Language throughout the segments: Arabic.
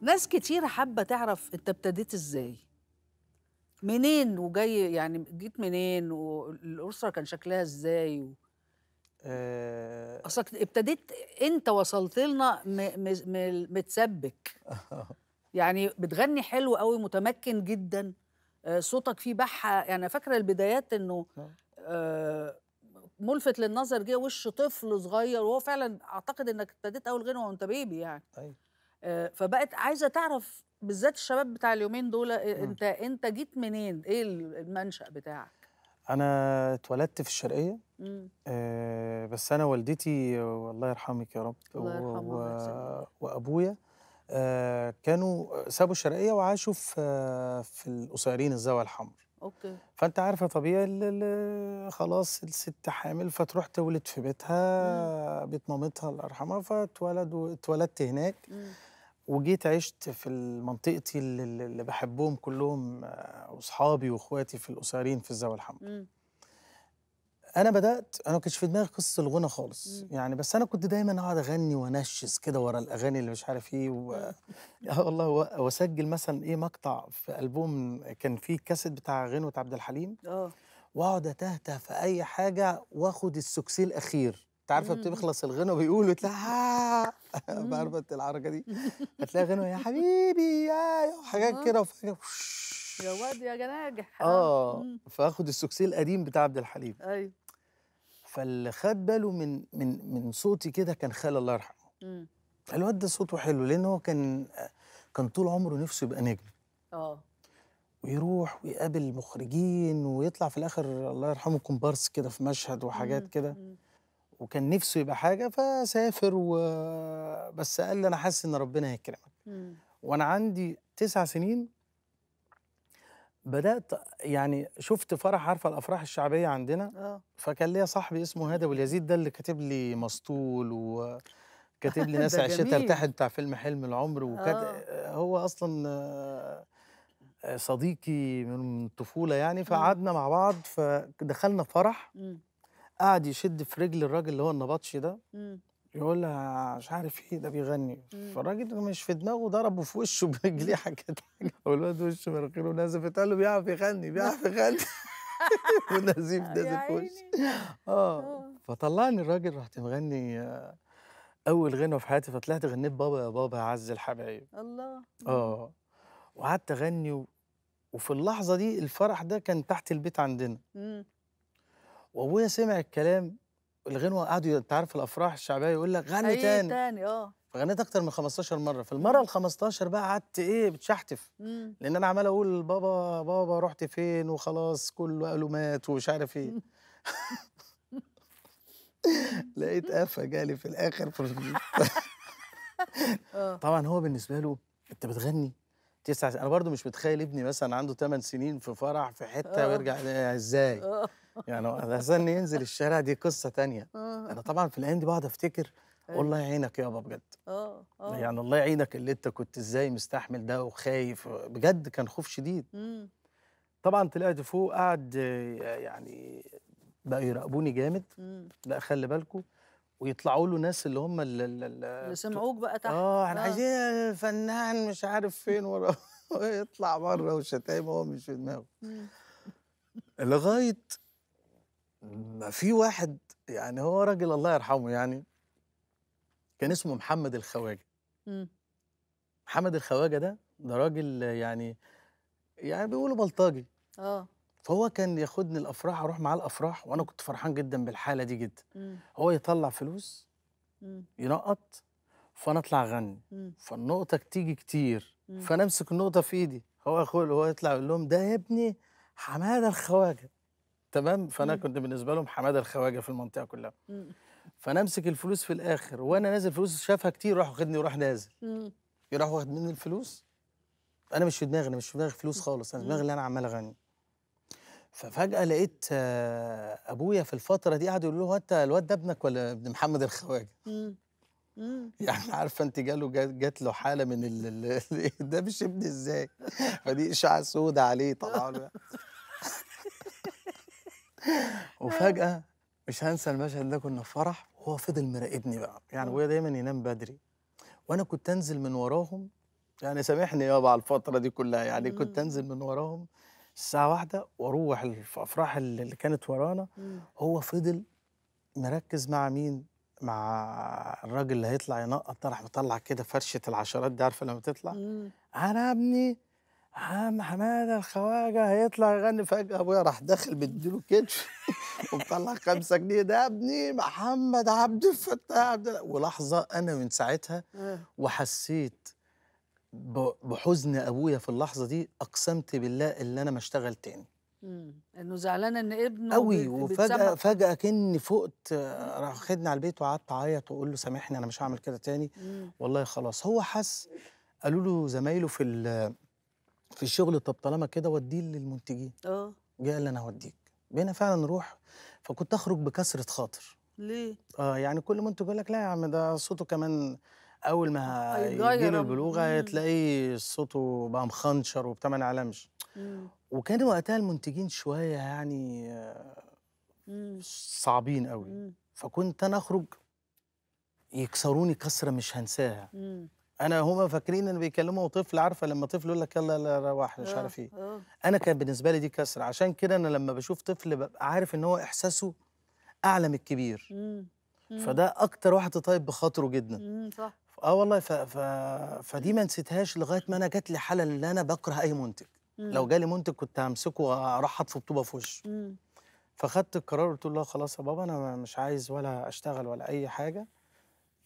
ناس كتيرة حابة تعرف انت ابتديت إزاي. منين وجاي يعني جيت منين والأسرة كان شكلها إزاي و... آه، اصلك ابتديت انت وصلت لنا م... م... م... متسبك. يعني بتغني حلو قوي متمكن جدا. آه، صوتك فيه بحة. يعني أنا فاكرة البدايات إنه. آه، ملفت للنظر جه وش طفل صغير وهو فعلا أعتقد إنك ابتديت أول غنوة وأنت بيبي يعني. أيوة. آه، فبقت عايزة تعرف بالذات الشباب بتاع اليومين دول آه، مم. انت انت جيت منين؟ إيه المنشأ بتاعك؟ أنا اتولدت في الشرقية مم. آه، بس أنا والدتي الله يرحمك يا رب الله و- وأبويا آه، كانوا سابوا الشرقية وعاشوا في آه، في القصيرين الزاوية الحمر. أوكي. فأنت عارفة طبيعي خلاص الست حامل فتروح تولد في بيتها بيت مامتها الله يرحمها فاتولد واتولدت هناك. مم. وجيت عشت في منطقتي اللي, اللي بحبهم كلهم آه، وأصحابي وإخواتي في القصيرين في الزاويه الحمراء. أنا بدأت أنا ما كانش في دماغي قصة الغنى خالص. مم. يعني بس أنا كنت دايما أقعد أغني وأنشز كده ورا الأغاني اللي مش عارف إيه و... آه والله و- وأسجل مثلا إيه مقطع في ألبوم كان فيه الكاسيت بتاع غنوه عبد الحليم. آه. وأقعد أتهته في أي حاجة وآخد السكسي الأخير. أنت عارفة. بتخلص الغنى بيقولوا تلاقي. عارفه الحركة دي هتلاقي غنوه يا حبيبي يا حاجات آه. كده وفجاه يا واد يا جناجح آه مم. فأخد السكسي القديم بتاع عبد الحليم أيوه فاللي خد باله من من من صوتي كده كان خال الله يرحمه. الواد ده صوته حلو لأن هو كان كان طول عمره نفسه يبقى نجم آه ويروح ويقابل مخرجين ويطلع في الآخر الله يرحمه كومبارس كده في مشهد وحاجات. كده. وكان نفسه يبقى حاجة فسافر و... بس قال لي أنا حاسس إن ربنا هيكرمك مم. وأنا عندي تسع سنين بدأت يعني شفت فرح عارفة الأفراح الشعبية عندنا آه فكان ليا صاحبي اسمه هادي أبو اليزيد ده اللي كاتب لي مسطول وكاتب لي ناس عشتها. ارتاحت بتاع فيلم حلم العمر وكات آه. هو أصلا صديقي من الطفوله يعني فقعدنا مع بعض فدخلنا فرح مم. قعد يشد في رجل الراجل اللي هو النبطشي ده مم. يقول لها مش عارف إيه ده بيغني. مم. فالراجل مش في دماغه ضربه في وشه برجليه حاجات والواد وشه مناخيره نازف قال له بيعرف يغني بيعرف يغني. ونزيف عيني وشه. آه. آه. فطلعني الراجل رحت مغني آه، أول غنوة في حياتي فطلعت غنيت بابا يا بابا يا عز الحبايب. الله. آه. وقعدت أغني و... وفي اللحظة دي الفرح ده كان تحت البيت عندنا. مم. وأبويا سمع الكلام الغنوة قعدوا أنت عارف الأفراح الشعبية يقول لك غني تاني. تاني آه. فغنيت أكتر من 15 مرة. في المرة ال 15 بقى قعدت إيه بتشحتف. مم. لأن أنا عمال أقول بابا بابا رحت فين وخلاص كله قالوا مات ومش عارف إيه. لقيت قفا جالي في الآخر. في آه. طبعا هو بالنسبة له أنت بتغني؟ تسع سنين أنا برضو مش متخيل ابني مثلا عنده 8 سنين في فرح في حتة آه. ويرجع إزاي؟ آه. يعني عشان ينزل الشارع دي قصة تانية. آه. أنا طبعا في الأيام دي بقعد أفتكر أيوة. والله يعينك يابا بجد. آه يعني الله يعينك اللي أنت كنت إزاي مستحمل ده وخايف بجد كان خوف شديد. طبعا طلعت فوق قعد آه، يعني بقى يراقبوني جامد. لا خلي بالكم ويطلعوا له ناس اللي هم ال- ال- ال- اللي سمعوك بقى تحت. آه إحنا عايزين الفنان مش عارف فين ورا. يطلع بره وشتايم هو مش في دماغه. لغاية ما في واحد يعني هو راجل الله يرحمه يعني كان اسمه محمد الخواجة. محمد الخواجة ده ده راجل يعني يعني بيقولوا بلطجي. آه. فهو كان ياخدني الأفراح أروح معاه الأفراح وأنا كنت فرحان جدا بالحالة دي جدا مم. هو يطلع فلوس مم. ينقط فأنا أطلع أغني مم. فالنقطة تيجي كتير مم. فأنا أمسك النقطة في إيدي هو ياخد هو يطلع يقول لهم ده يا ابني حمادة الخواجة تمام فأنا مم. كنت بالنسبة لهم حمادة الخواجة في المنطقة كلها مم. فأنا أمسك الفلوس في الآخر وأنا نازل فلوس شافها كتير راح واخدني وراح نازل مم. يروح واخد مني الفلوس أنا مش في دماغي أنا مش في دماغي فلوس خالص أنا دماغي اللي أنا عمال أغني ففجأة لقيت آه، أبويا في الفترة دي قعدوا يقولوا له هو أنت الواد ده ابنك ولا ابن محمد الخواجة مم. مم. يعني عارفة أنت جاله جات, له حالة من ال ده مش ابني إزاي فدي إشاعة سودة عليه طبعا وفجأة مش هنسى المشهد ده كنا في فرح وهو فضل مراقبني بقى يعني. ابويا دايما ينام بدري وأنا كنت أنزل من وراهم يعني سامحني يابا على الفترة دي كلها يعني كنت إمم. أنزل من وراهم الساعة واحدة وأروح الأفراح اللي اللي كانت ورانا إمم. هو فضل مركز مع مين؟ مع الراجل اللي هيطلع ينقط راح مطلع كده فرشة العشرات دي عارفة لما تطلع إمم. أنا ابني عم حمادة الخواجة هيطلع يغني فجأة أبويا راح داخل مديله كتف ومطلع خمسة جنيه ده ابني محمد عبد الفتاح عبد ولحظة أنا من ساعتها آه. وحسيت بحزن أبويا في اللحظة دي أقسمت بالله إن أنا ما أشتغل تاني. إمم. إنه زعلان إن ابنه قوي وفجأة فجأة كني فقت راح خدني على البيت وقعدت أعيط وأقول له سامحني أنا مش هعمل كده تاني. إمم. والله خلاص. هو حس قالوا له زمايله في في الشغل طب طالما كده وديه للمنتجين. آه. جه قال لي أنا هوديك. بقينا فعلا نروح فكنت أخرج بكسره خاطر. ليه؟ آه يعني كل منتج يقول لك لا يا عم ده صوته كمان أول ما يجي له أم- البلوغ إمم. هتلاقيه صوته بقى مخنشر وبتاع ما نعلمش. وكان وقتها المنتجين شوية يعني. صعبين قوي. فكنت أنا أخرج يكسروني كسرة مش هنساها. أنا هما فاكرين إن بيكلموا طفل عارفة لما طفل يقول لك يلا يلا روح مش آه. عارف إيه آه. أنا كان بالنسبة لي دي كسرة عشان كده أنا لما بشوف طفل ببقى عارف إن هو إحساسه أعلى من الكبير إمم. إمم. فده أكتر واحد طيب بخاطره جدا إمم. صح. آه والله ف... ف... فدي ما نسيتهاش لغاية ما أنا جات لي حالة اللي أنا بكره أي منتج لو إمم. جالي منتج كنت همسكه وأروح حاطه طوبة في وشه. فخدت القرار قلت له خلاص يا بابا أنا مش عايز ولا أشتغل ولا أي حاجة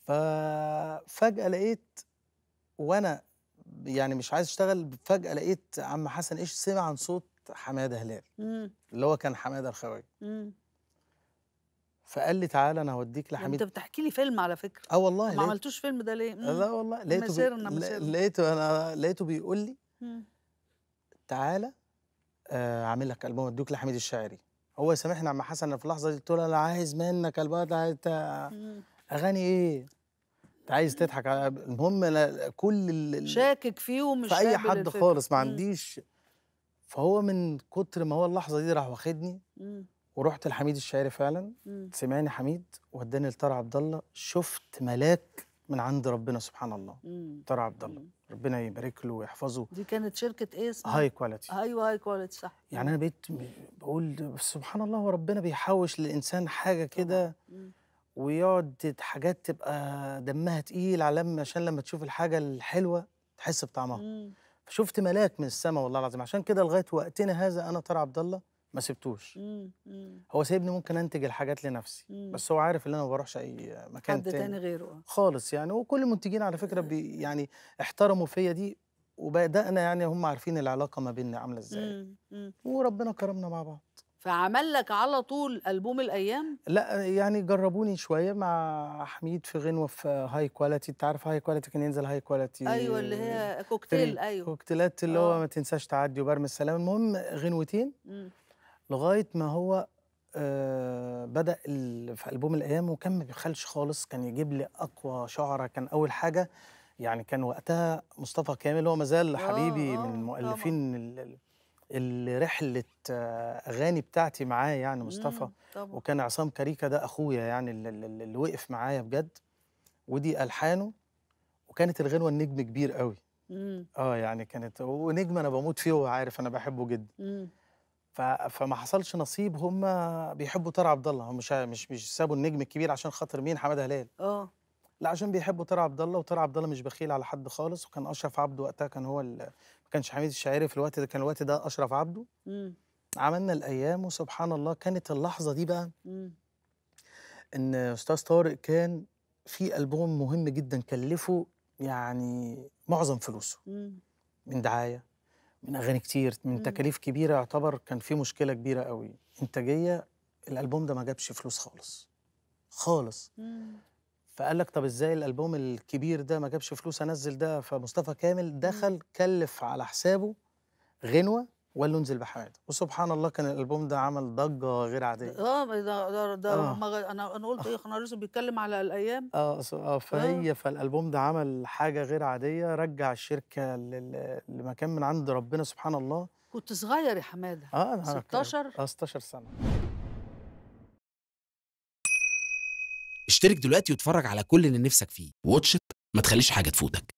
ففجاه لقيت وأنا يعني مش عايز أشتغل فجأة لقيت عم حسن إيش سمع عن صوت حمادة هلال. اللي هو كان حمادة الخواجة. فقال لي تعالى أنا هوديك أنت لحميد بتحكي لي فيلم على فكرة آه والله ما لقيت عملتوش فيلم ده ليه؟ لا والله لقيته بي... مسيرنا ل- مسيرنا لقيته أنا لقيته بيقول لي. تعالى آه، أعمل لك ألبوم ادوك لحميد الشاعري هو سامحني عم حسن أنا في اللحظة دي قلت له أنا عايز منك ألبوم أنت إمم. أغاني إيه أنت عايز تضحك على المهم أنا كل ال- شاكك فيه ومش في أي حد الفكرة. خالص ما. عنديش فهو من كتر ما هو اللحظة دي راح واخدني إمم. ورحت لحميد الشاعري فعلا. سمعني حميد وداني لطارق عبد الله شفت ملاك من عند ربنا سبحان الله. طارق عبد الله. ربنا يبارك له ويحفظه دي كانت شركة إيه اسمها؟ هاي كواليتي أيوه هاي كواليتي صح يعني أنا بقيت بقول سبحان الله وربنا بيحوش للإنسان حاجة كده. ويقعد حاجات تبقى دمها تقيل على لما عشان لما تشوف الحاجة الحلوة تحس بطعمها مم. فشفت ملاك من السماء والله العظيم عشان كده لغاية وقتنا هذا أنا وطارق عبد الله ما سبتوش. هو سايبني ممكن أنتج الحاجات لنفسي. بس هو عارف إن أنا ما بروحش أي مكان حد تاني غيره آه. خالص يعني وكل المنتجين على فكرة بي يعني احترموا فيا دي وبدأنا يعني هم عارفين العلاقة ما بيننا عاملة إزاي. وربنا كرمنا مع بعض فعمل لك على طول ألبوم الأيام لا يعني جربوني شوية مع حميد في غنوة في هاي كواليتي أنت عارف هاي كواليتي كان ينزل هاي كواليتي أيوة اللي هي كوكتيل أيوة كوكتيلات اللي هو آه. ما تنساش تعدي وبرمي السلام المهم غنوتين مم. لغاية ما هو آه بدأ في ألبوم الأيام وكان ما بيخلش خالص كان يجيب لي أقوى شعراء كان أول حاجة يعني كان وقتها مصطفى كامل هو مازال آه، حبيبي آه، من المؤلفين ال- ال- اللي رحلة آه، أغاني بتاعتي معاه يعني مصطفى. وكان عصام كاريكا ده أخويا يعني اللي, وقف معايا بجد. ودي ألحانه. وكانت الغنوة النجم كبير قوي. آه يعني كانت ونجم أنا بموت فيه وهو عارف أنا بحبه جدا. فما حصلش نصيب هم بيحبوا طارق عبد الله هم مش مش مش سابوا النجم الكبير عشان خاطر مين حماده هلال آه لا عشان بيحبوا طارق عبد الله وطارق عبد الله مش بخيل على حد خالص وكان أشرف عبده وقتها كان هو. ما كانش حميد الشاعري في الوقت ده كان الوقت ده أشرف عبده مم. عملنا الأيام وسبحان الله كانت اللحظة دي بقى مم. إن أستاذ طارق كان في ألبوم مهم جدا كلفه يعني معظم فلوسه مم. من دعاية من أغاني كتير من مم. تكاليف كبيرة يعتبر كان في مشكلة كبيرة قوي. إنتاجية الألبوم ده ما جابش فلوس خالص. خالص. مم. فقال لك طب إزاي الألبوم الكبير ده ما جابش فلوس أنزل ده؟ فمصطفى كامل دخل كلف على حسابه غنوة وقال له انزل بحماده وسبحان الله كان الألبوم ده عمل ضجة غير عادية. آه ده ده, ده آه. هما غ- أنا أنا قلت إيه أنا لسه بيتكلم على الأيام. آه آه فهي فالألبوم ده عمل حاجة غير عادية رجع الشركة لل- لمكان من عند ربنا سبحان الله. كنت صغير يا حمادة. آه أنا- 16 آه 16 سنة. اشترك دلوقتي واتفرج على كل اللي نفسك فيه. واتش إت، ما تخليش حاجة تفوتك.